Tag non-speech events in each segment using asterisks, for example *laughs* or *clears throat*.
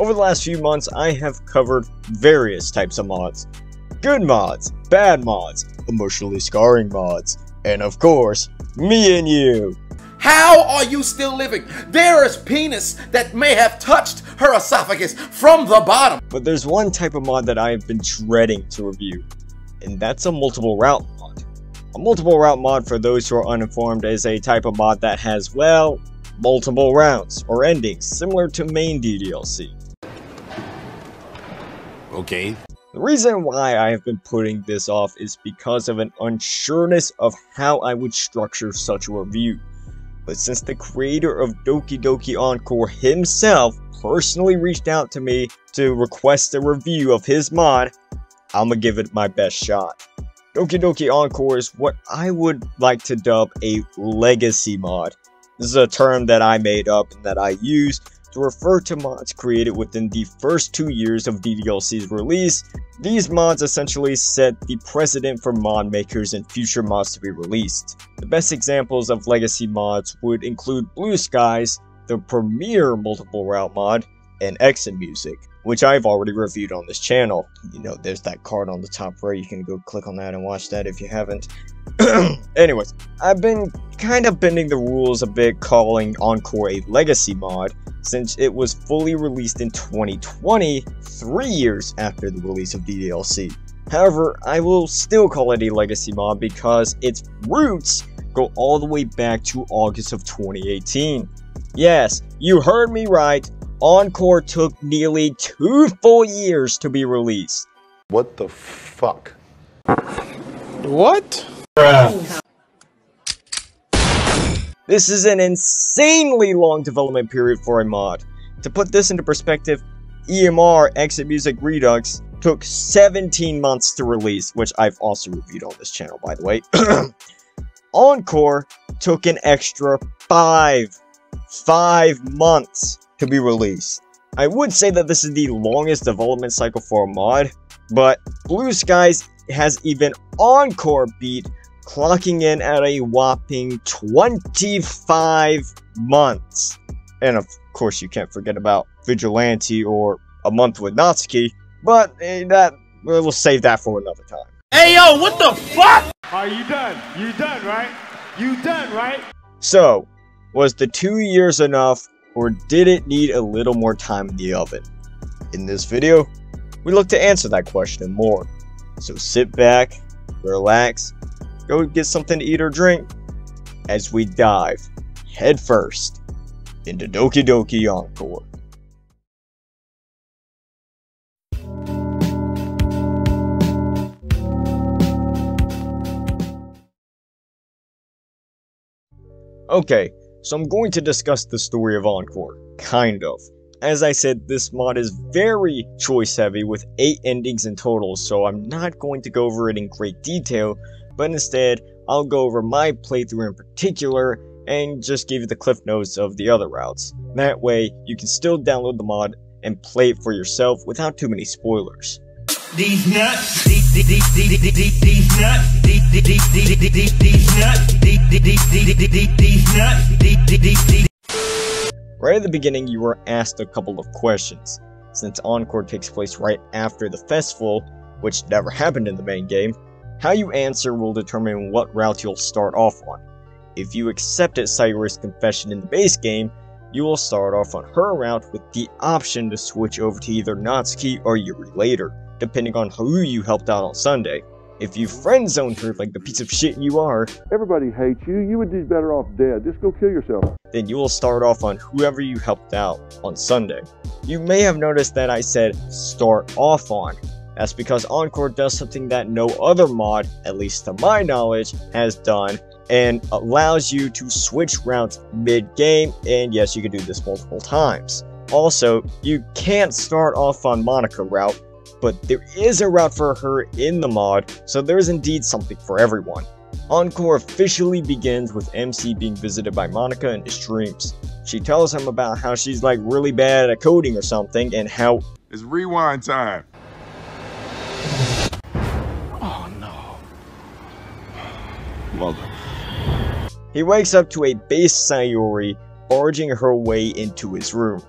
Over the last few months, I have covered various types of mods. Good mods, bad mods, emotionally scarring mods, and of course, me and you. How are you still living? There is penis that may have touched her esophagus from the bottom. But there's one type of mod that I have been dreading to review, and that's a multiple route mod. A multiple route mod, for those who are uninformed, is a type of mod that has, well, multiple routes or endings, similar to main DDLC. Okay. The reason why I have been putting this off is because of an unsureness of how I would structure such a review. But since the creator of Doki Doki Encore himself personally reached out to me to request a review of his mod, I'ma give it my best shot. Doki Doki Encore is what I would like to dub a legacy mod. This is a term that I made up and that I use to refer to mods created within the first two years of DDLC's release. These mods essentially set the precedent for mod makers and future mods to be released. The best examples of legacy mods would include Blue Skies, the premier multiple route mod, and Exit Music, which I've already reviewed on this channel. You know, there's that card on the top right, you can go click on that and watch that if you haven't. *clears throat* Anyways, I've been kind of bending the rules a bit calling Encore a legacy mod, since it was fully released in 2020, three years after the release of the DDLC. However, I will still call it a legacy mod because its roots go all the way back to August of 2018. Yes, you heard me right, Encore took nearly two full years to be released. What the fuck? What? This is an insanely long development period for a mod. To put this into perspective, EMR Exit Music Redux took 17 months to release, which I've also reviewed on this channel, by the way. *clears throat* Encore took an extra 5, 5 months to be released. I would say that this is the longest development cycle for a mod, but Blue Skies has even Encore beat clocking in at a whopping 25 months. And of course, you can't forget about Vigilante or A Month with Natsuki, but eh, that we'll save that for another time. Hey yo, what the fuck? Are you done? You done, right? You done, right? So, was the two years enough, or did it need a little more time in the oven? In this video, we look to answer that question and more. So sit back, relax, go get something to eat or drink as we dive headfirst into Doki Doki Encore. Okay, so I'm going to discuss the story of Encore, kind of. As I said, this mod is very choice heavy with 8 endings in total, so I'm not going to go over it in great detail, but instead, I'll go over my playthrough in particular and just give you the cliff notes of the other routes. That way, you can still download the mod and play it for yourself without too many spoilers. These nuts, these these these these nuts, these nuts, Right at the beginning, you were asked a couple of questions. Since Encore takes place right after the festival, which never happened in the main game, how you answer will determine what route you'll start off on. If you accepted Sayori's confession in the base game, you will start off on her route with the option to switch over to either Natsuki or Yuri later, depending on who you helped out on Sunday. If you friend zoned her like the piece of shit you are, Everybody hates you. You would be better off dead. Just go kill yourself. then you will start off on whoever you helped out on Sunday. You may have noticed that I said start off on. That's because Encore does something that no other mod, at least to my knowledge, has done and allows you to switch routes mid-game and yes, you can do this multiple times. Also, you can't start off on Monika route, but there is a route for her in the mod, so there is indeed something for everyone. Encore officially begins with MC being visited by Monika in his dreams. She tells him about how she's like really bad at coding or something and how It's rewind time. Oh no. Mother. He wakes up to a base Sayori barging her way into his room.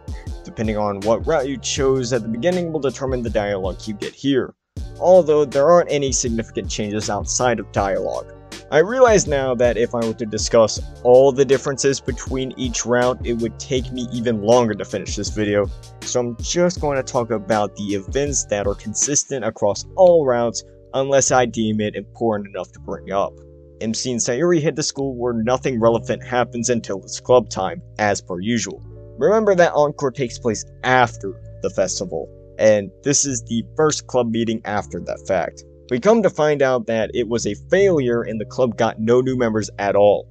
Depending on what route you chose at the beginning will determine the dialogue you get here, although there aren't any significant changes outside of dialogue. I realize now that if I were to discuss all the differences between each route, it would take me even longer to finish this video, so I'm just going to talk about the events that are consistent across all routes unless I deem it important enough to bring up. MC and Sayori hit the school where nothing relevant happens until it's club time, as per usual. Remember that Encore takes place after the festival, and this is the first club meeting after that fact. We come to find out that it was a failure and the club got no new members at all.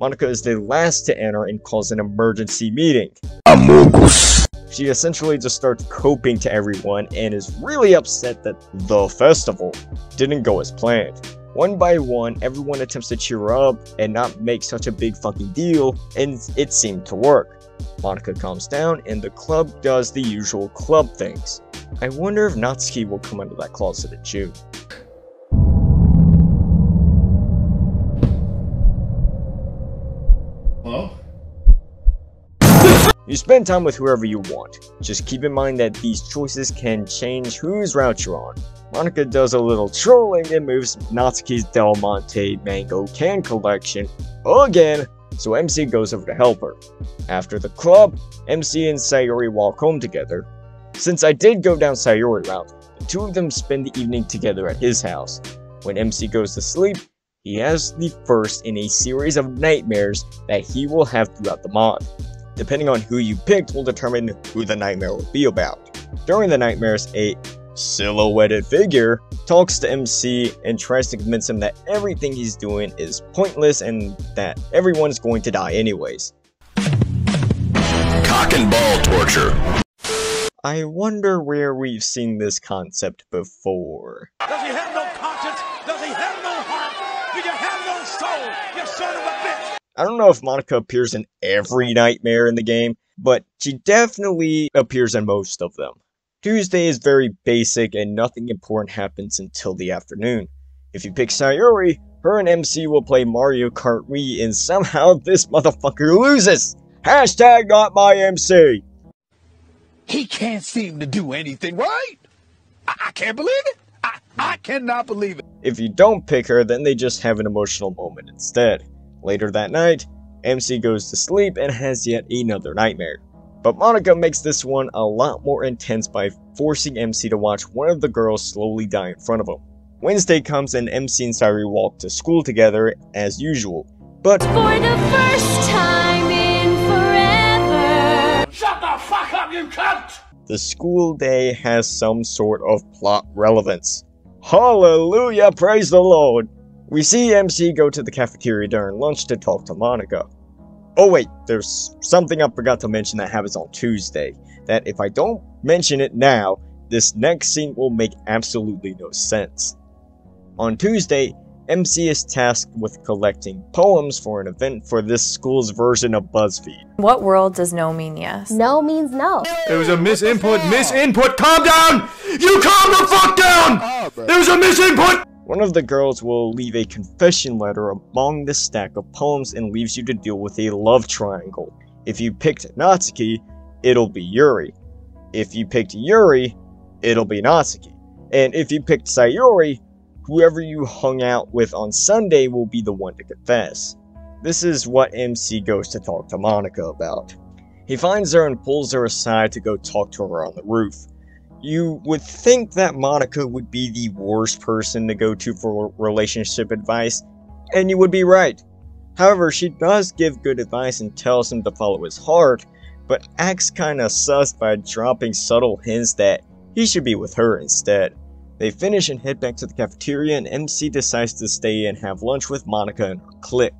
Monika is the last to enter and calls an emergency meeting. She essentially just starts coping to everyone and is really upset that the festival didn't go as planned. One by one, everyone attempts to cheer up and not make such a big fucking deal, and it seemed to work. Monika calms down and the club does the usual club things. I wonder if Natsuki will come out of that closet in June. You spend time with whoever you want. Just keep in mind that these choices can change whose route you're on. Monika does a little trolling and moves Natsuki's Del Monte Mango can collection again, so MC goes over to help her. After the club, MC and Sayori walk home together. Since I did go down Sayori route, the two of them spend the evening together at his house. When MC goes to sleep, he has the first in a series of nightmares that he will have throughout the mod. Depending on who you picked will determine who the nightmare will be about. During the nightmares, a silhouetted figure talks to MC and tries to convince him that everything he's doing is pointless and that everyone's going to die anyways. Cock and ball torture. I wonder where we've seen this concept before. Does he have no conscience? Does he have no heart? Do you have no soul? You son of a bitch! I don't know if Monika appears in every nightmare in the game, but she definitely appears in most of them. Tuesday is very basic and nothing important happens until the afternoon. If you pick Sayori, her and MC will play Mario Kart Wii and somehow *laughs* this motherfucker loses! Hashtag not my MC! He can't seem to do anything right. I, I can't believe it. I, I cannot believe it. If you don't pick her, then they just have an emotional moment instead. Later that night, MC goes to sleep and has yet another nightmare. But Monika makes this one a lot more intense by forcing MC to watch one of the girls slowly die in front of him. Wednesday comes and MC and Sayori walk to school together as usual, but For the first time in forever. Shut the fuck up, you cunt! the school day has some sort of plot relevance. Hallelujah, praise the Lord! We see MC go to the cafeteria during lunch to talk to Monika. Oh wait, there's something I forgot to mention that happens on Tuesday, that if I don't mention it now, this next scene will make absolutely no sense. On Tuesday, MC is tasked with collecting poems for an event for this school's version of BuzzFeed. What world does no mean yes? No means no. There was a misinput, misinput. Calm down! You calm the fuck down! Ah, there was a misinput! One of the girls will leave a confession letter among the stack of poems and leaves you to deal with a love triangle. If you picked Natsuki, it'll be Yuri. If you picked Yuri, it'll be Natsuki. And if you picked Sayori, whoever you hung out with on Sunday will be the one to confess. This is what MC goes to talk to Monika about. He finds her and pulls her aside to go talk to her on the roof. You would think that Monika would be the worst person to go to for relationship advice, and you would be right. However, she does give good advice and tells him to follow his heart, but acts kinda sus by dropping subtle hints that he should be with her instead. They finish and head back to the cafeteria, and MC decides to stay and have lunch with Monika and her clique.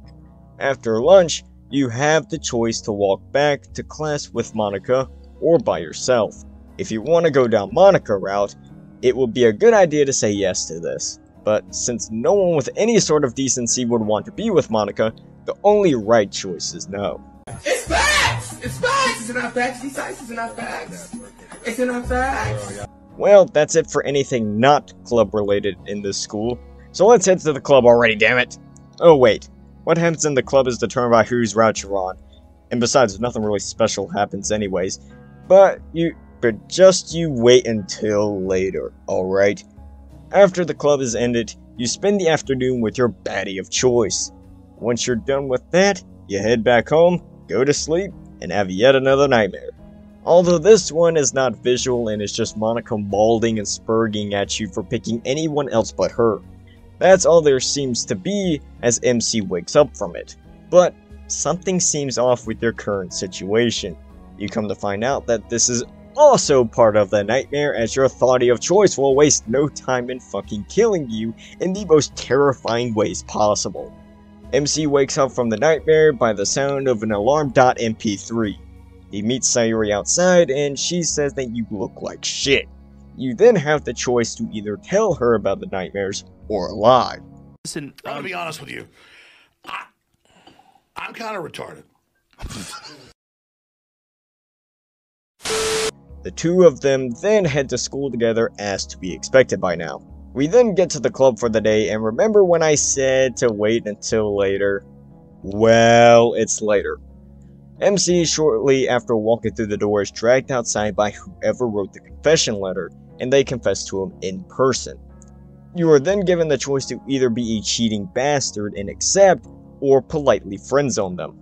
After lunch, you have the choice to walk back to class with Monika or by yourself. If you want to go down Monika route, it would be a good idea to say yes to this. But since no one with any sort of decency would want to be with Monika, the only right choice is no. It's facts! It's facts! It's not facts. These sites is not facts. It's not facts. Well, that's it for anything not club related in this school. So let's head to the club already, damn it! Oh wait, What happens in the club is determined by whose route you're on. And besides, nothing really special happens anyways. But you but just you wait until later, alright? After the club is ended, you spend the afternoon with your baddie of choice. Once you're done with that, you head back home, go to sleep, and have yet another nightmare. Although this one is not visual and is just Monika mauling and spurging at you for picking anyone else but her. That's all there seems to be as MC wakes up from it. But something seems off with your current situation. You come to find out that this is also part of the nightmare as your thoughty of choice will waste no time in fucking killing you in the most terrifying ways possible. MC wakes up from the nightmare by the sound of an alarm.mp3. He meets Sayori outside and she says that you look like shit. You then have the choice to either tell her about the nightmares or lie. Listen, I'm gonna um, be honest with you. I, I'm kind of retarded. *laughs* The two of them then head to school together as to be expected by now. We then get to the club for the day and remember when I said to wait until later? Well, it's later. MC shortly after walking through the door is dragged outside by whoever wrote the confession letter and they confess to him in person. You are then given the choice to either be a cheating bastard and accept or politely friendzone them.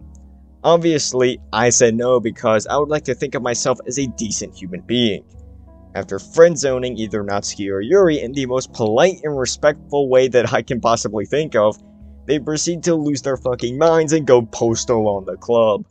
Obviously, I said no because I would like to think of myself as a decent human being. After friend zoning either Natsuki or Yuri in the most polite and respectful way that I can possibly think of, they proceed to lose their fucking minds and go postal on the club.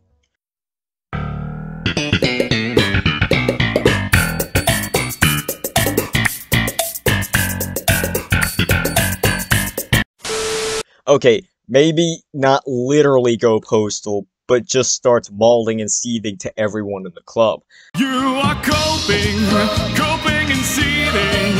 Okay, maybe not literally go postal, but just starts mauling and seething to everyone in the club. You are coping, coping and seething.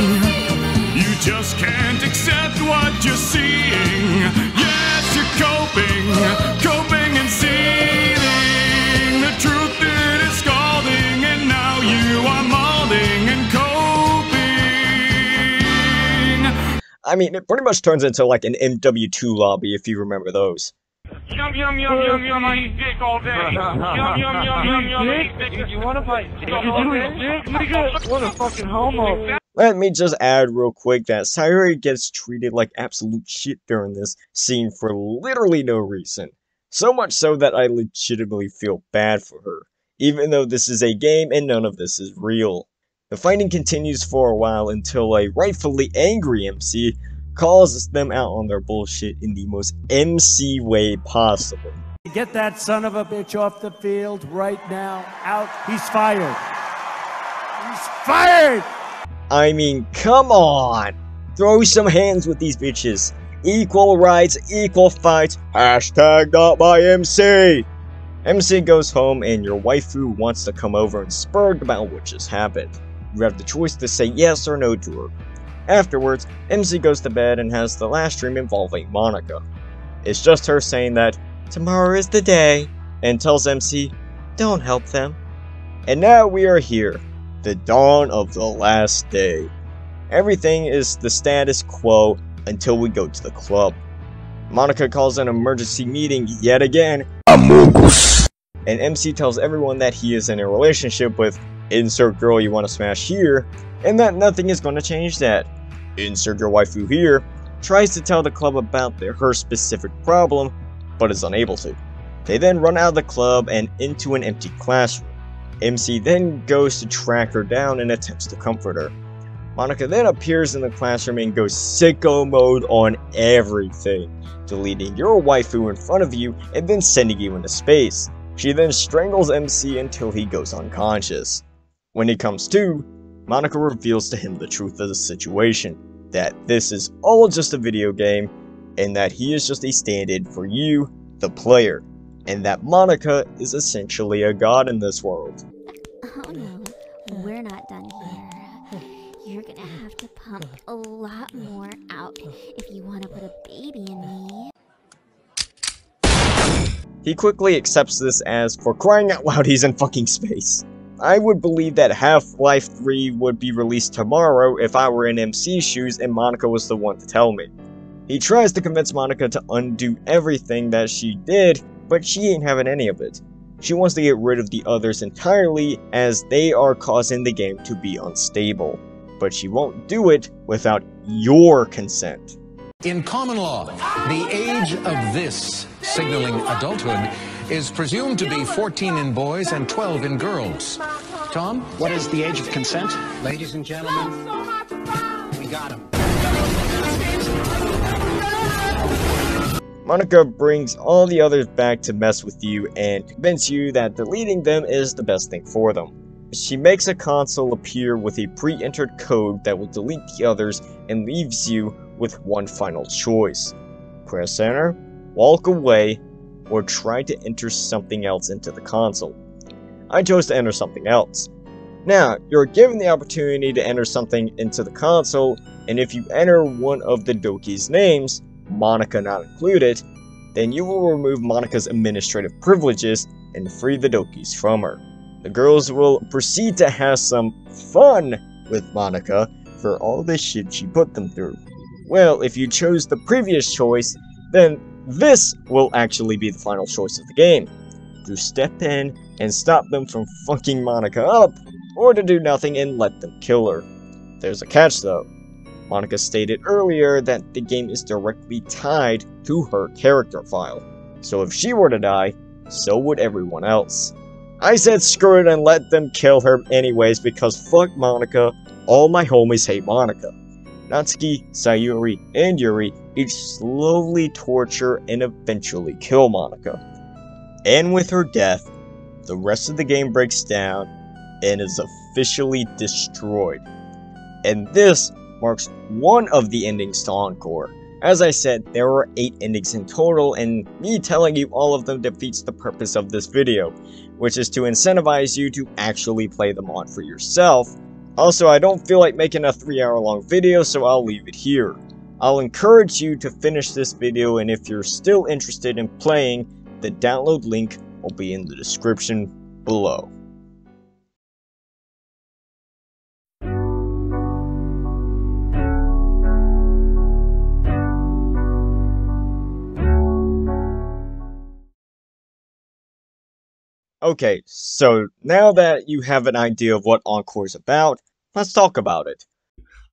You just can't accept what you're seeing. Yes, you're coping, coping and seething. The truth it is scalding, and now you are molding and coping. I mean, it pretty much turns into like an MW2 lobby if you remember those. Yum yum yum yum yum. I eat dick all day. *laughs* Yum yum yum yum yum. I eat dick. You wanna fight? You What a fucking homo. Let me just add real quick that Sayori gets treated like absolute shit during this scene for literally no reason. So much so that I legitimately feel bad for her, even though this is a game and none of this is real. The fighting continues for a while until a rightfully angry MC calls them out on their bullshit in the most MC way possible. Get that son of a bitch off the field right now. Out. He's fired. He's fired! I mean, come on! Throw some hands with these bitches. Equal rights, equal fights. Hashtag not my MC. MC goes home and your waifu wants to come over and spurg about what just happened. You have the choice to say yes or no to her. Afterwards, MC goes to bed and has the last dream involving Monika. It's just her saying that tomorrow is the day and tells MC, don't help them. And now we are here, the dawn of the last day. Everything is the status quo until we go to the club. Monika calls an emergency meeting yet again. Amogus. And MC tells everyone that he is in a relationship with insert girl you want to smash here, and that nothing is going to change that. Insert your waifu here tries to tell the club about their, her specific problem, but is unable to. They then run out of the club and into an empty classroom. MC then goes to track her down and attempts to comfort her. Monika then appears in the classroom and goes sicko mode on everything, deleting your waifu in front of you and then sending you into space. She then strangles MC until he goes unconscious. When he comes to, Monika reveals to him the truth of the situation, that this is all just a video game, and that he is just a stand-in for you, the player, and that Monika is essentially a god in this world. Oh no, we're not done here. You're gonna have to pump a lot more out if you want to put a baby in me. He quickly accepts this as, for crying out loud, he's in fucking space. I would believe that Half-Life 3 would be released tomorrow if I were in MC's shoes and Monika was the one to tell me. He tries to convince Monika to undo everything that she did, but she ain't having any of it. She wants to get rid of the others entirely as they are causing the game to be unstable. But she won't do it without your consent. In common law, the age of this, signaling adulthood, is presumed to be 14 in boys and 12 in girls. Tom? What is the age of consent? Ladies and gentlemen, we got him. Monika brings all the others back to mess with you and convince you that deleting them is the best thing for them. She makes a console appear with a pre-entered code that will delete the others and leaves you with one final choice. Press enter, walk away, or try to enter something else into the console. I chose to enter something else. Now, you're given the opportunity to enter something into the console, and if you enter one of the Doki's names, Monika not included, then you will remove Monika's administrative privileges and free the Dokis from her. The girls will proceed to have some fun with Monika for all the shit she put them through. Well, if you chose the previous choice, then this will actually be the final choice of the game. To step in and stop them from fucking Monika up, or to do nothing and let them kill her. There's a catch though. Monika stated earlier that the game is directly tied to her character file, so if she were to die, so would everyone else. I said screw it and let them kill her anyways because fuck Monika, all my homies hate Monika. Natsuki, Sayori, and Yuri each slowly torture and eventually kill Monika. And with her death, the rest of the game breaks down and is officially destroyed. And this marks one of the endings to Encore. As I said, there were 8 endings in total, and me telling you all of them defeats the purpose of this video, which is to incentivize you to actually play the mod for yourself. Also, I don't feel like making a 3 hour long video, so I'll leave it here. I'll encourage you to finish this video, and if you're still interested in playing, the download link will be in the description below. Okay, so now that you have an idea of what Encore is about, let's talk about it.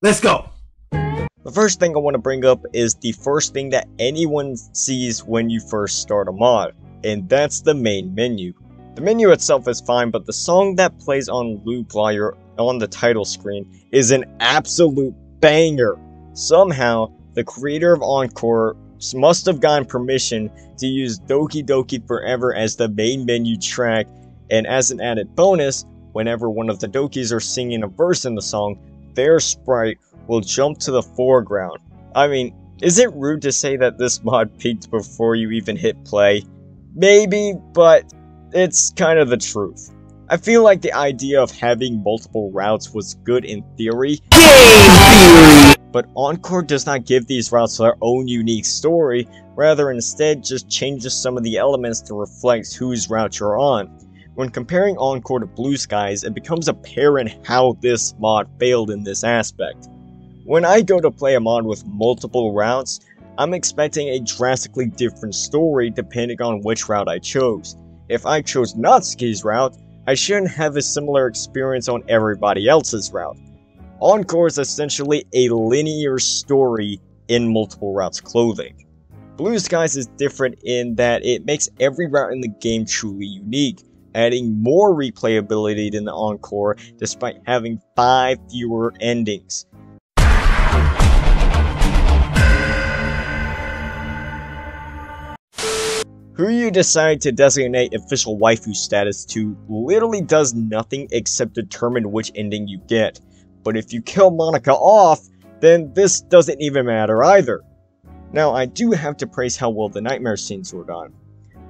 Let's go! The first thing I want to bring up is the first thing that anyone sees when you first start a mod, and that's the main menu. The menu itself is fine, but the song that plays on loop while you're on the title screen is an absolute banger. Somehow, the creator of Encore must have gotten permission to use Doki Doki Forever as the main menu track, and as an added bonus, whenever one of the Dokis are singing a verse in the song, their sprite will jump to the foreground. I mean, is it rude to say that this mod peaked before you even hit play? Maybe, but it's kind of the truth. I feel like the idea of having multiple routes was good in theory. But Encore does not give these routes their own unique story, rather instead just changes some of the elements to reflect whose route you're on. When comparing Encore to Blue Skies, it becomes apparent how this mod failed in this aspect. When I go to play a mod with multiple routes, I'm expecting a drastically different story depending on which route I chose. If I chose Natsuki's route, I shouldn't have a similar experience on everybody else's route. Encore is essentially a linear story in multiple routes clothing. Blue Skies is different in that it makes every route in the game truly unique, adding more replayability than the Encore despite having 5 fewer endings. Who you decide to designate official waifu status to literally does nothing except determine which ending you get. But if you kill Monika off, then this doesn't even matter either. Now, I do have to praise how well the nightmare scenes were done.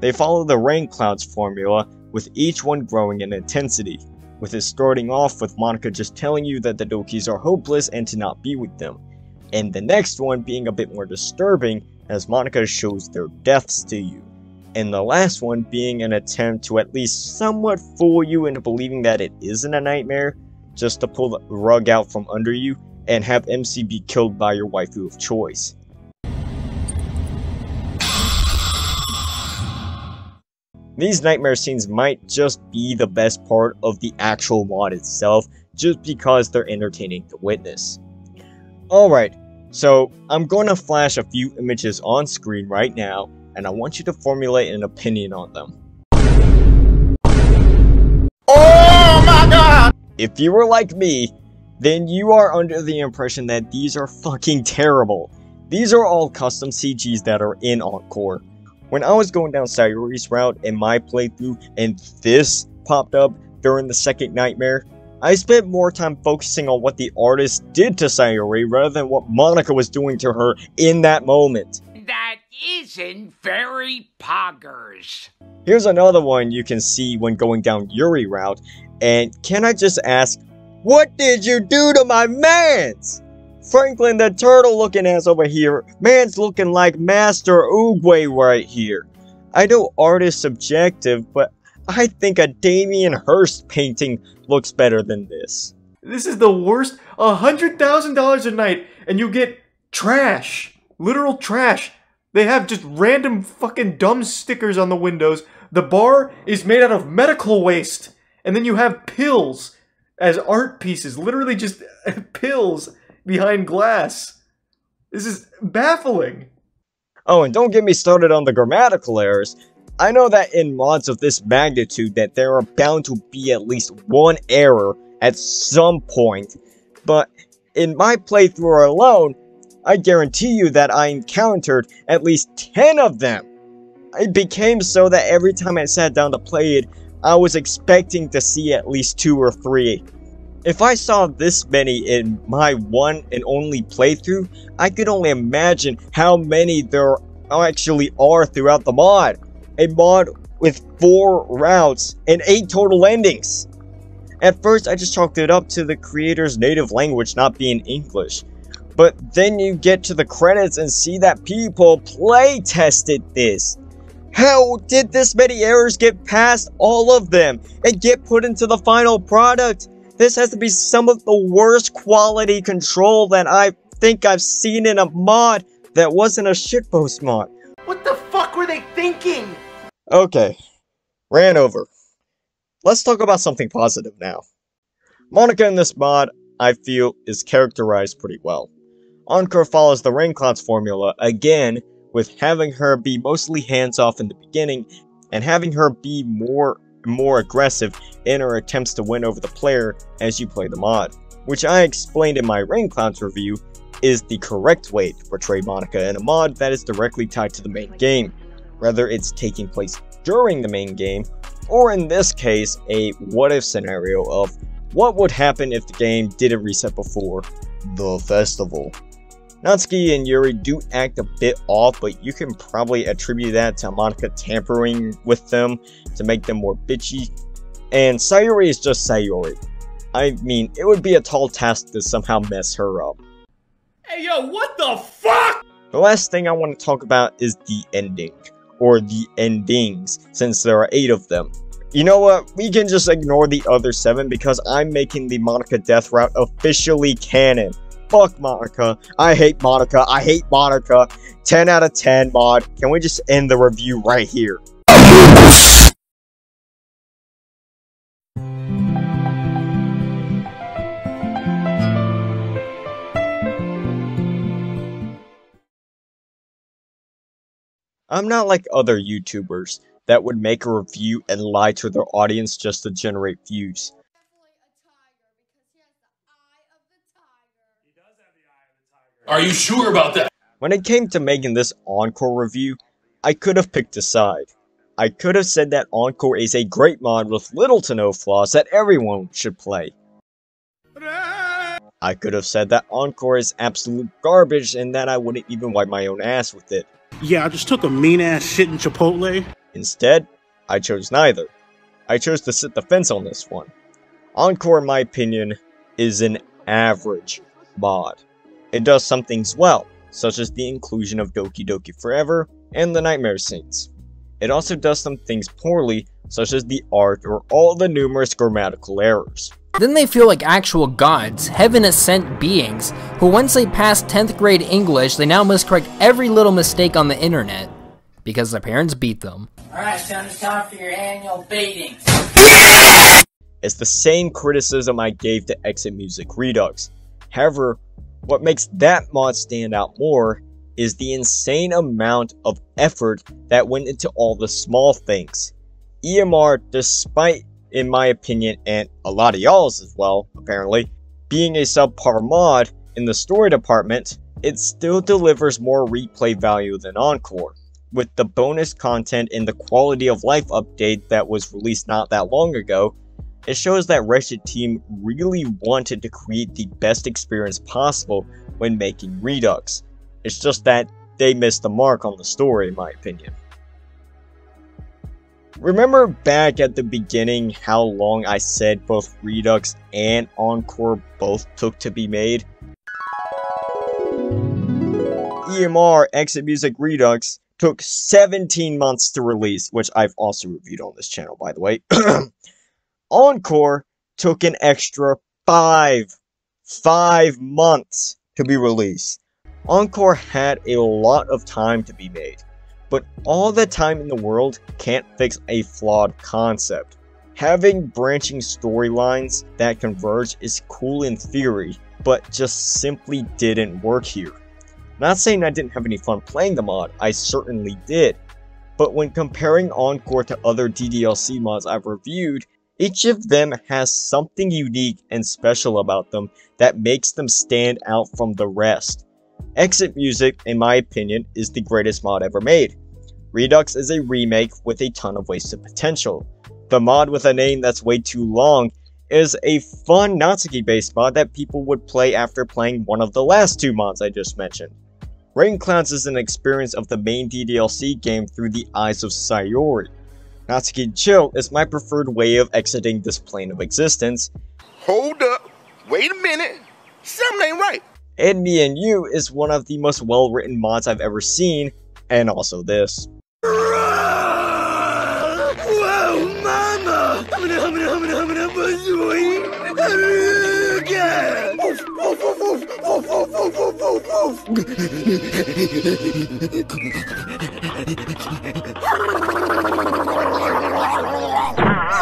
They follow the rain clouds formula, with each one growing in intensity, with it starting off with Monika just telling you that the Dokis are hopeless and to not be with them, and the next one being a bit more disturbing as Monika shows their deaths to you, and the last one being an attempt to at least somewhat fool you into believing that it isn't a nightmare, just to pull the rug out from under you and have MC be killed by your waifu of choice. These nightmare scenes might just be the best part of the actual mod itself, just because they're entertaining to witness. Alright, so I'm going to flash a few images on screen right now, and I want you to formulate an opinion on them. If you were like me, then you are under the impression that these are fucking terrible. These are all custom CGs that are in Encore. When I was going down Sayori's route in my playthrough and this popped up during the second nightmare, I spent more time focusing on what the artist did to Sayori rather than what Monika was doing to her in that moment. That isn't very poggers. Here's another one you can see when going down Yuri route, and can I just ask, what did you do to my mans? Franklin the turtle looking ass over here, man's looking like Master Oogway right here. I know art is subjective, but I think a Damien Hirst painting looks better than this. This is the worst. A hundred thousand dollars a night, and you get trash. Literal trash. They have just random fucking dumb stickers on the windows. The bar is made out of medical waste. And then you have pills as art pieces. Literally just *laughs* pills behind glass. This is baffling. Oh, and don't get me started on the grammatical errors. I know that in mods of this magnitude that there are bound to be at least one error at some point, but in my playthrough alone, I guarantee you that I encountered at least 10 of them. It became so that every time I sat down to play it, I was expecting to see at least 2 or 3. If I saw this many in my one and only playthrough, I could only imagine how many there actually are throughout the mod. A mod with 4 routes and 8 total endings. At first, I just chalked it up to the creator's native language not being English. But then you get to the credits and see that people play tested this. How did this many errors get past all of them and get put into the final product? This has to be some of the worst quality control that I think I've seen in a mod that wasn't a shitpost mod. What the fuck were they thinking? Okay, ran over. Let's talk about something positive now. Monika in this mod, I feel, is characterized pretty well. Encore follows the Rain Clouds formula again, with having her be mostly hands-off in the beginning, and having her be more more aggressive in her attempts to win over the player as you play the mod, which I explained in my Rain Clouds review is the correct way to portray Monika in a mod that is directly tied to the main game, whether it's taking place during the main game, or in this case, a what-if scenario of what would happen if the game didn't reset before the festival. Natsuki and Yuri do act a bit off, but you can probably attribute that to Monika tampering with them to make them more bitchy. And Sayori is just Sayori. I mean, it would be a tall task to somehow mess her up. Hey yo, what the fuck? The last thing I want to talk about is the ending, or the endings, since there are 8 of them. You know what, we can just ignore the other 7 because I'm making the Monika death route officially canon. Fuck Monika. I hate Monika. I hate Monika. 10 out of 10 mod. Can we just end the review right here? I'm not like other YouTubers that would make a review and lie to their audience just to generate views. Are you sure about that? When it came to making this Encore review, I could have picked a side. I could have said that Encore is a great mod with little to no flaws that everyone should play. I could have said that Encore is absolute garbage and that I wouldn't even wipe my own ass with it. Yeah, I just took a mean ass shit in Chipotle. Instead, I chose neither. I chose to sit the fence on this one. Encore, in my opinion, is an average mod. It does some things well, such as the inclusion of Doki Doki Forever and the Nightmare Saints. It also does some things poorly, such as the art or all the numerous grammatical errors. Then they feel like actual gods, heaven-sent beings, who once they pass 10th grade English, they now must correct every little mistake on the internet, because their parents beat them. Alright, son, it's time for your annual beating. It's the same criticism I gave to Exit Music Redux. However, what makes that mod stand out more is the insane amount of effort that went into all the small things. EMR, despite, in my opinion, and a lot of y'all's as well, apparently, being a subpar mod in the story department, it still delivers more replay value than Encore. With the bonus content and the quality of life update that was released not that long ago, it shows that Wretched Team really wanted to create the best experience possible when making Redux. It's just that they missed the mark on the story, in my opinion. Remember back at the beginning how long I said both Redux and Encore both took to be made? EMR Exit Music Redux took 17 months to release, which I've also reviewed on this channel, by the way. *clears throat* Encore took an extra five, five months to be released. Encore had a lot of time to be made, but all the time in the world can't fix a flawed concept. Having branching storylines that converge is cool in theory, but just simply didn't work here. Not saying I didn't have any fun playing the mod, I certainly did, but when comparing Encore to other DDLC mods I've reviewed, each of them has something unique and special about them that makes them stand out from the rest. Exit Music, in my opinion, is the greatest mod ever made. Redux is a remake with a ton of wasted potential. The mod with a name that's way too long is a fun Natsuki based mod that people would play after playing one of the last two mods I just mentioned. Rain Clouds is an experience of the main DDLC game through the eyes of Sayori, Natsuki Chill is my preferred way of exiting this plane of existence. Hold up. Wait a minute. Something ain't right. And Me and You is one of the most well written mods I've ever seen, and also this.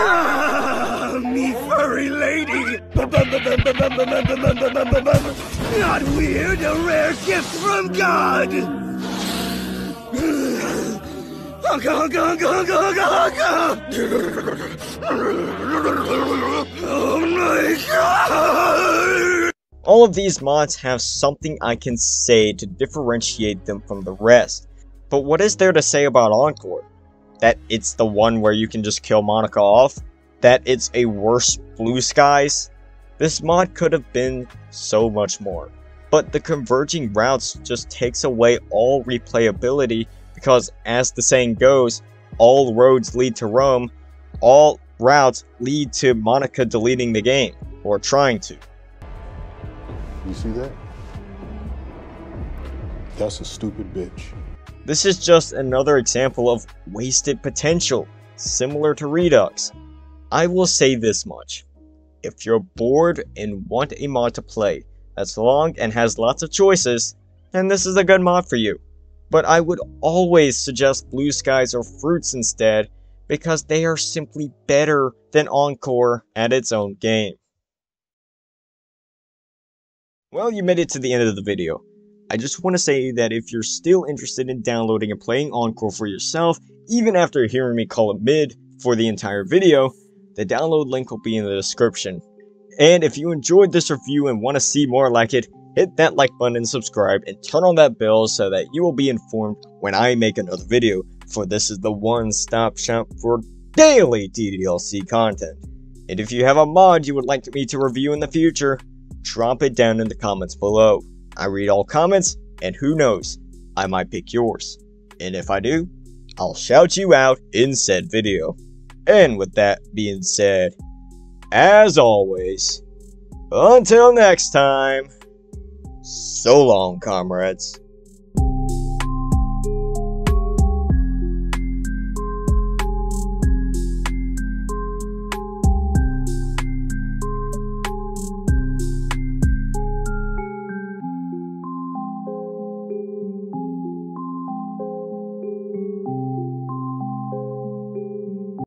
Ah, me furry lady! Not weird, a rare gift from God! Hunka, hunka, hunka, hunka, hunka, hunka! Oh my god! All of these mods have something I can say to differentiate them from the rest. But what is there to say about Encore? That it's the one where you can just kill Monika off? That it's a worse Blue Skies? This mod could have been so much more. But the converging routes just takes away all replayability because as the saying goes, all roads lead to Rome, all routes lead to Monika deleting the game, or trying to. See that? That's a stupid bitch. This is just another example of wasted potential, similar to Redux. I will say this much. If you're bored and want a mod to play that's long and has lots of choices, then this is a good mod for you. But I would always suggest Blue Skies or Fruits instead, because they are simply better than Encore at its own game. Well, you made it to the end of the video. I just want to say that if you're still interested in downloading and playing Encore for yourself, even after hearing me call it mid for the entire video, the download link will be in the description. And if you enjoyed this review and want to see more like it, hit that like button and subscribe and turn on that bell so that you will be informed when I make another video, for this is the one-stop shop for daily DDLC content. And if you have a mod you would like me to review in the future, drop it down in the comments below. I read all comments, and who knows, I might pick yours. And if I do, I'll shout you out in said video. And with that being said, as always, until next time, so long, comrades.